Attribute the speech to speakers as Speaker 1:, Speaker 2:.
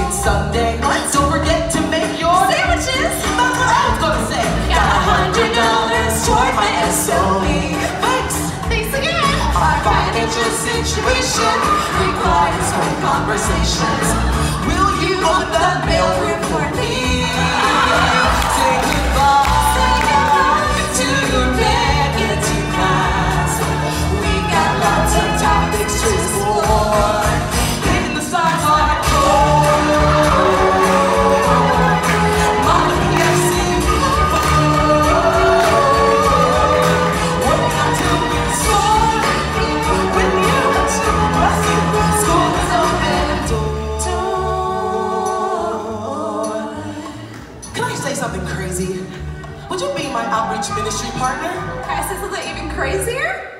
Speaker 1: It's Sunday. Don't forget to make your
Speaker 2: Sandwiches.
Speaker 1: That's what I was gonna say.
Speaker 2: Got a hundred dollars
Speaker 1: toward my SOE. Thanks.
Speaker 2: Thanks again.
Speaker 1: Our financial situation requires home conversations. Will something crazy. Would you be my outreach ministry partner? Can I say something even crazier?